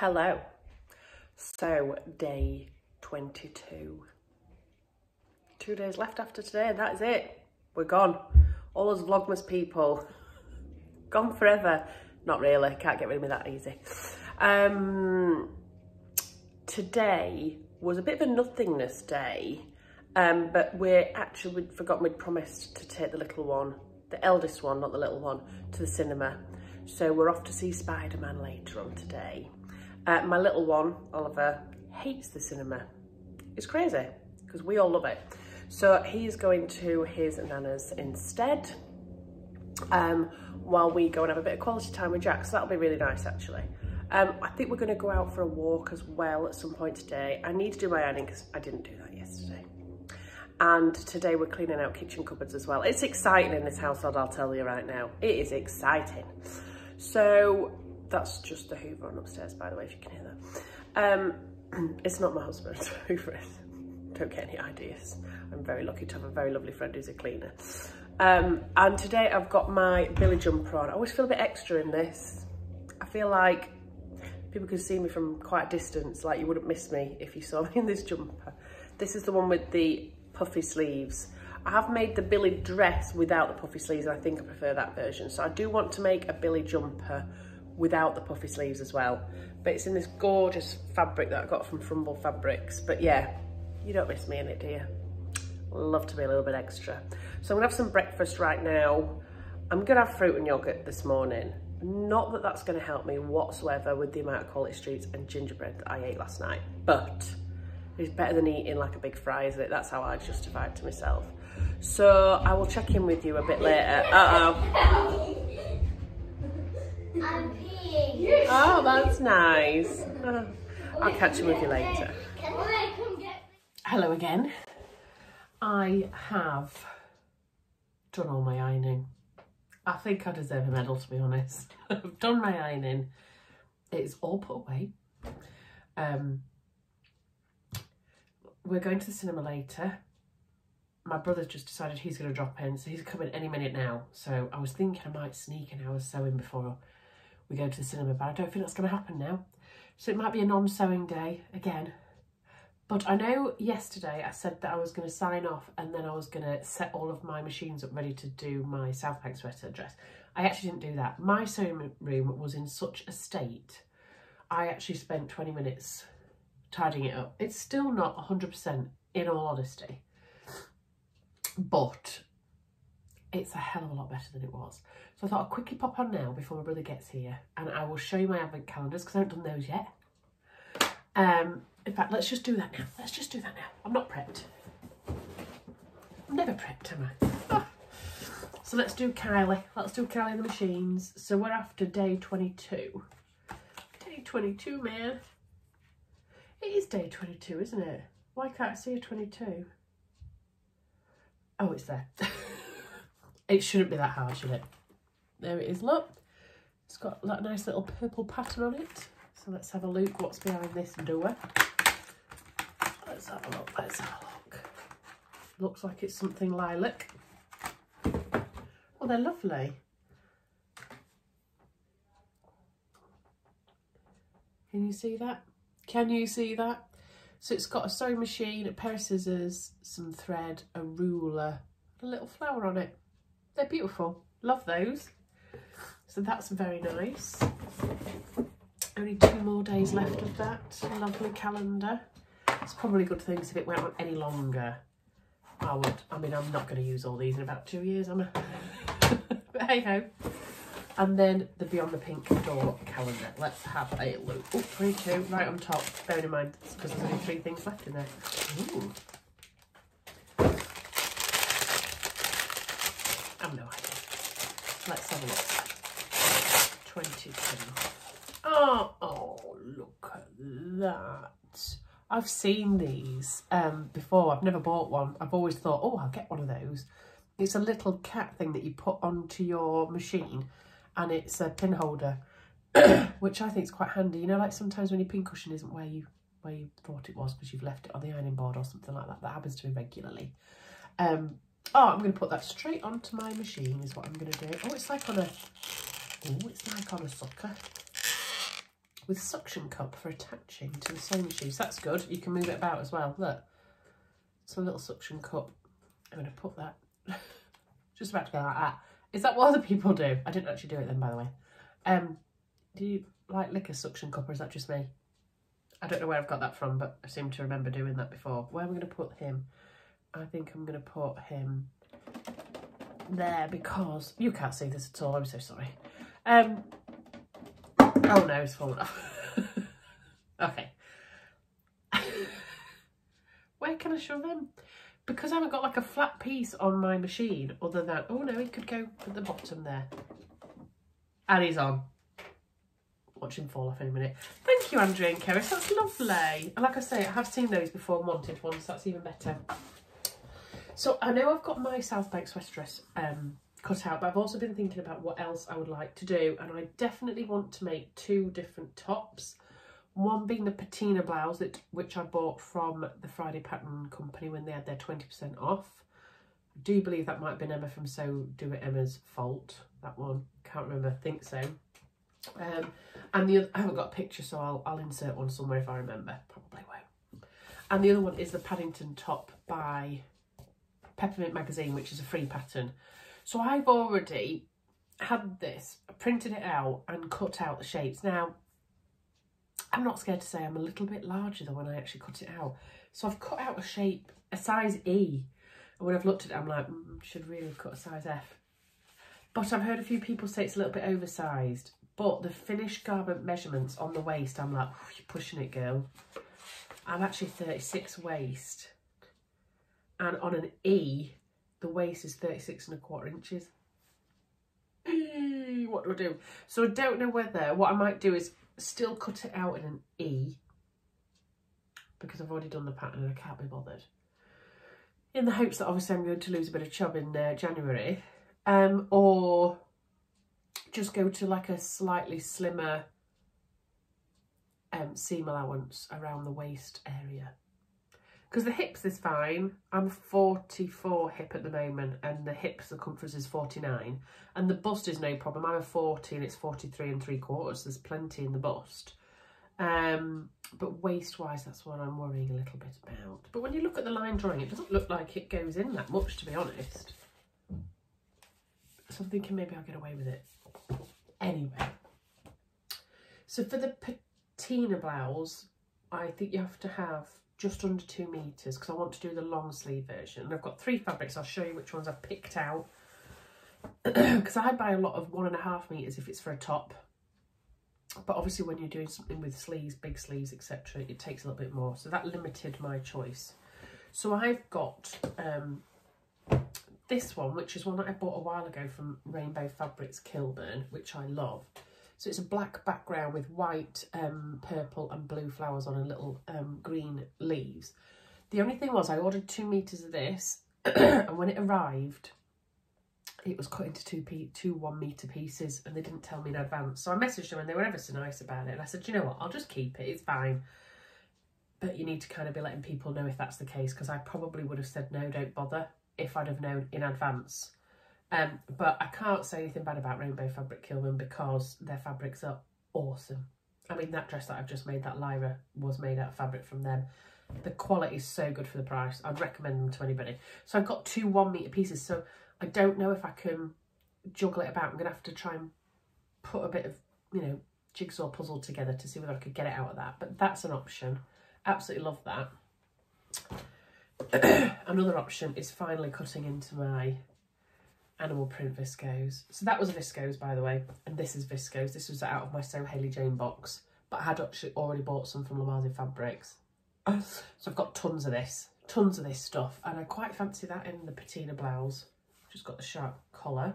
Hello. So, day 22. Two days left after today, that is it. We're gone. All those Vlogmas people, gone forever. Not really, can't get rid of me that easy. Um, today was a bit of a nothingness day, um, but we're actually, we'd forgotten we'd promised to take the little one, the eldest one, not the little one, to the cinema. So we're off to see Spider-Man later on today. Uh, my little one, Oliver, hates the cinema. It's crazy because we all love it. So he's going to his nana's instead um, while we go and have a bit of quality time with Jack. So that'll be really nice actually. Um, I think we're going to go out for a walk as well at some point today. I need to do my ironing because I didn't do that yesterday. And today we're cleaning out kitchen cupboards as well. It's exciting in this household, I'll tell you right now. It is exciting. So that's just the Hoover on upstairs, by the way, if you can hear that. Um, it's not my husband, Hoover. Don't get any ideas. I'm very lucky to have a very lovely friend who's a cleaner. Um, and today I've got my Billy jumper on. I always feel a bit extra in this. I feel like people can see me from quite a distance, like you wouldn't miss me if you saw me in this jumper. This is the one with the puffy sleeves. I have made the Billy dress without the puffy sleeves and I think I prefer that version. So I do want to make a Billy jumper without the puffy sleeves as well. But it's in this gorgeous fabric that I got from Frumble Fabrics. But yeah, you don't miss me in it, do you? Love to be a little bit extra. So I'm gonna have some breakfast right now. I'm gonna have fruit and yogurt this morning. Not that that's gonna help me whatsoever with the amount of quality streets and gingerbread that I ate last night, but it's better than eating like a big fry, isn't it? That's how I justify it to myself. So I will check in with you a bit later. Uh-oh. Oh, that's nice. I'll catch you with you later. Hello again. I have done all my ironing. I think I deserve a medal to be honest. I've done my ironing. It's all put away. Um, we're going to the cinema later. My brother's just decided he's going to drop in, so he's coming any minute now. So I was thinking I might sneak an hour sewing before we go to the cinema, but I don't think that's going to happen now. So it might be a non-sewing day again. But I know yesterday I said that I was going to sign off and then I was going to set all of my machines up ready to do my South Bank sweater dress. I actually didn't do that. My sewing room was in such a state. I actually spent 20 minutes tidying it up. It's still not 100% in all honesty. But it's a hell of a lot better than it was. So I thought I'd quickly pop on now before my brother gets here and I will show you my advent calendars because I haven't done those yet. Um, in fact, let's just do that now. Let's just do that now. I'm not prepped. I'm never prepped, am I? Oh. So let's do Kylie. Let's do Kylie and the machines. So we're after day 22. Day 22, man. It is day 22, isn't it? Why can't I see a 22? Oh, it's there. it shouldn't be that hard, should it? There it is, look. It's got that nice little purple pattern on it. So let's have a look what's behind this door. Let's have a look, let's have a look. Looks like it's something lilac. Oh, they're lovely. Can you see that? Can you see that? So it's got a sewing machine, a pair of scissors, some thread, a ruler, a little flower on it. They're beautiful. Love those. So that's very nice. Only two more days left of that lovely calendar. It's probably good things if it went on any longer. I would, I mean, I'm not going to use all these in about two years, am I? but hey ho. And then the Beyond the Pink Door calendar. Let's have a look. Oh, 22, right on top. Bearing in mind, because there's only three things left in there. Ooh. I've no idea. Let's have a look. 22. Oh, oh, look at that. I've seen these um, before. I've never bought one. I've always thought, oh, I'll get one of those. It's a little cat thing that you put onto your machine and it's a pin holder, which I think is quite handy. You know, like sometimes when your pin cushion isn't where you where you thought it was because you've left it on the ironing board or something like that. That happens to me regularly. Um, oh, I'm going to put that straight onto my machine is what I'm going to do. Oh, it's like on a, oh, it's like on a sucker. with suction cup for attaching to the sewing machine. So that's good. You can move it about as well. Look, it's a little suction cup. I'm going to put that just about to go like that. Is that what other people do? I didn't actually do it then, by the way. Um, do you like liquor suction cup or is that just me? I don't know where I've got that from, but I seem to remember doing that before. Where am I going to put him? I think I'm going to put him there because you can't see this at all. I'm so sorry. Um, oh no, it's fallen off. okay. Where can I shove him? Because I haven't got like a flat piece on my machine other than, oh no, he could go at the bottom there. And he's on. Watch him fall off in a minute. Thank you, Andrea and Keris. That's lovely. And like I say, I have seen those before and wanted ones. So that's even better. So I know I've got my South Bank sweater dress um, cut out, but I've also been thinking about what else I would like to do. And I definitely want to make two different tops. One being the patina blouse, that which I bought from the Friday Pattern Company when they had their 20% off. I do believe that might have been Emma from So Do It Emma's fault. That one, can't remember, I think so. Um, and the other, I haven't got a picture, so I'll, I'll insert one somewhere if I remember. Probably won't. And the other one is the Paddington top by Peppermint Magazine, which is a free pattern. So I've already had this, printed it out and cut out the shapes. Now, I'm not scared to say I'm a little bit larger than when I actually cut it out. So I've cut out a shape, a size E. And when I've looked at it, I'm like, mm, should really cut a size F. But I've heard a few people say it's a little bit oversized. But the finished garment measurements on the waist, I'm like, you're pushing it, girl. I'm actually 36 waist. And on an E, the waist is 36 and a quarter inches. What do I do? So I don't know whether, what I might do is still cut it out in an E because I've already done the pattern and I can't be bothered. In the hopes that obviously I'm going to lose a bit of chub in uh, January. Um, or just go to like a slightly slimmer um, seam allowance around the waist area. Because the hips is fine. I'm 44 hip at the moment and the hip circumference is 49. And the bust is no problem. I'm a 40 and it's 43 and 3 quarters. There's plenty in the bust. Um, but waist-wise, that's what I'm worrying a little bit about. But when you look at the line drawing, it doesn't look like it goes in that much, to be honest. So I'm thinking maybe I'll get away with it. Anyway. So for the patina blouse, I think you have to have just under two metres because I want to do the long sleeve version. And I've got three fabrics. I'll show you which ones I've picked out. Because I buy a lot of one and a half metres if it's for a top. But obviously when you're doing something with sleeves, big sleeves, etc., it takes a little bit more. So that limited my choice. So I've got um, this one, which is one that I bought a while ago from Rainbow Fabrics Kilburn, which I love. So it's a black background with white, um, purple and blue flowers on a little um, green leaves. The only thing was I ordered two metres of this and when it arrived, it was cut into two, two one metre pieces and they didn't tell me in advance. So I messaged them and they were ever so nice about it. And I said, you know what, I'll just keep it, it's fine. But you need to kind of be letting people know if that's the case because I probably would have said, no, don't bother if I'd have known in advance. Um, but I can't say anything bad about Rainbow Fabric Kilburn because their fabrics are awesome. I mean, that dress that I've just made, that Lyra, was made out of fabric from them. The quality is so good for the price. I'd recommend them to anybody. So I've got two one metre pieces. So I don't know if I can juggle it about. I'm going to have to try and put a bit of, you know, jigsaw puzzle together to see whether I could get it out of that. But that's an option. Absolutely love that. Another option is finally cutting into my animal print viscose. So that was a viscose, by the way, and this is viscose. This was out of my So Hayley Jane box, but I had actually already bought some from Lamazi Fabrics. So I've got tons of this, tons of this stuff, and I quite fancy that in the patina blouse. Just got the sharp collar.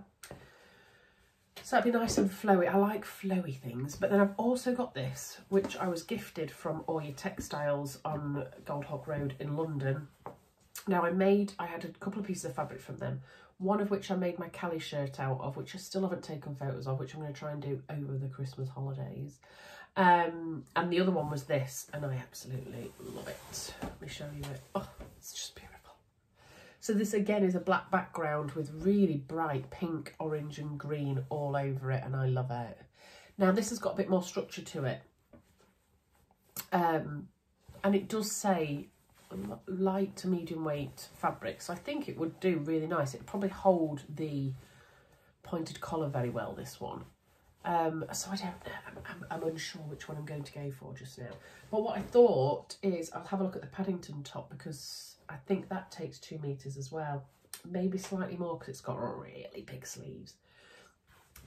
So that'd be nice and flowy. I like flowy things. But then I've also got this, which I was gifted from Oya Textiles on Goldhawk Road in London. Now I made, I had a couple of pieces of fabric from them one of which I made my Kalle shirt out of, which I still haven't taken photos of, which I'm going to try and do over the Christmas holidays. Um, and the other one was this, and I absolutely love it. Let me show you it. Oh, it's just beautiful. So this again is a black background with really bright pink, orange and green all over it, and I love it. Now this has got a bit more structure to it. Um, and it does say light to medium weight fabric. So I think it would do really nice. It'd probably hold the pointed collar very well, this one. Um, so I don't know, I'm, I'm, unsure which one I'm going to go for just now. But what I thought is I'll have a look at the Paddington top because I think that takes two metres as well. Maybe slightly more because it's got really big sleeves.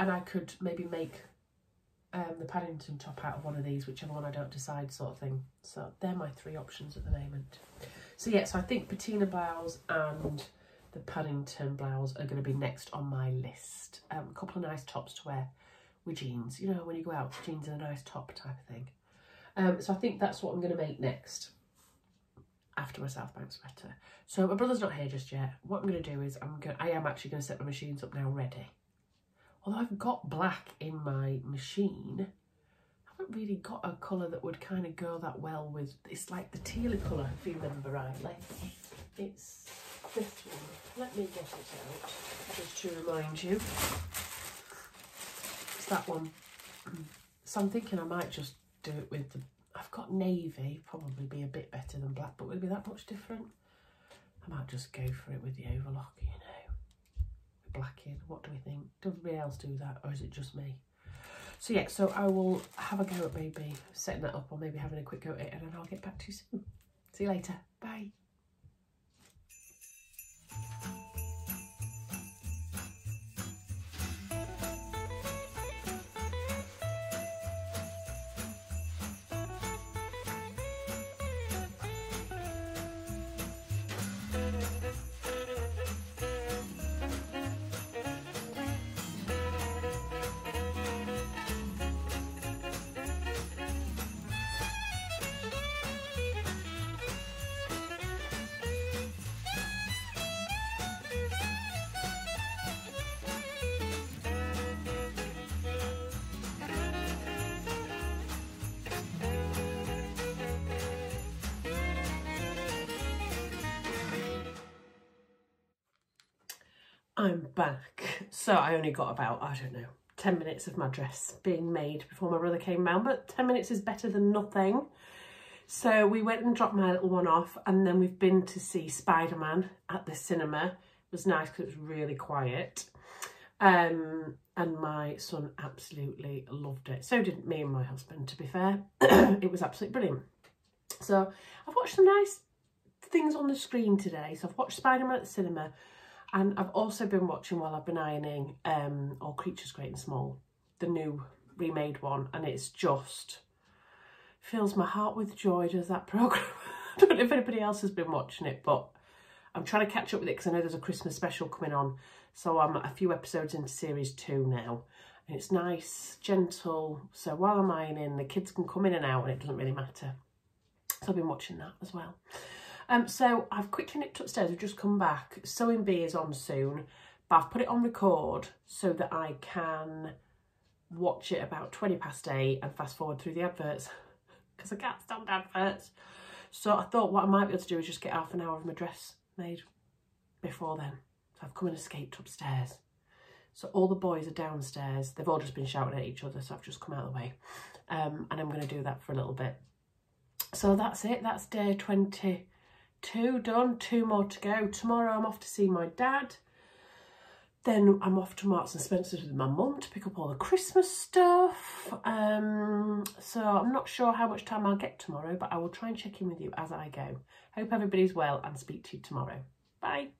And I could maybe make um, the Paddington top out of one of these, whichever one I don't decide sort of thing. So they're my three options at the moment. So yeah, so I think patina blouse and the Paddington blouse are going to be next on my list. Um, a couple of nice tops to wear with jeans, you know, when you go out, jeans and a nice top type of thing. Um, so I think that's what I'm going to make next after my South Bank sweater. So my brother's not here just yet. What I'm going to do is I'm going I am actually going to set my machines up now ready. Although I've got black in my machine, haven't really got a colour that would kind of go that well with, it's like the tealy colour, if you remember rightly. It's this one. Let me get it out, just to remind you. It's that one. So I'm thinking I might just do it with the, I've got navy, probably be a bit better than black, but it be that much different? I might just go for it with the overlock, you know black in. What do we think? Does everybody else do that or is it just me? So yeah, so I will have a go at maybe setting that up or maybe having a quick go at it and then I'll get back to you soon. See you later. Bye. I'm back. So I only got about, I don't know, 10 minutes of my dress being made before my brother came round, but 10 minutes is better than nothing. So we went and dropped my little one off and then we've been to see Spider-Man at the cinema. It was nice because it was really quiet. Um, and my son absolutely loved it. So did me and my husband, to be fair. it was absolutely brilliant. So I've watched some nice things on the screen today. So I've watched Spider-Man at the cinema. And I've also been watching while I've been ironing um, All Creatures Great and Small, the new remade one, and it's just fills my heart with joy, does that programme. I don't know if anybody else has been watching it, but I'm trying to catch up with it because I know there's a Christmas special coming on. So I'm a few episodes into series two now. And it's nice, gentle. So while I'm ironing, the kids can come in and out and it doesn't really matter. So I've been watching that as well. Um, so I've quickly nipped upstairs, I've just come back. Sewing Bee is on soon, but I've put it on record so that I can watch it about 20 past 8 and fast forward through the adverts because I can't stand adverts. So I thought what I might be able to do is just get half an hour of my dress made before then. So I've come and escaped upstairs. So all the boys are downstairs. They've all just been shouting at each other, so I've just come out of the way. Um, and I'm going to do that for a little bit. So that's it. That's day 20 two done, two more to go. Tomorrow I'm off to see my dad. Then I'm off to Marks and Spencer's with my mum to pick up all the Christmas stuff. Um, so I'm not sure how much time I'll get tomorrow, but I will try and check in with you as I go. Hope everybody's well and speak to you tomorrow. Bye.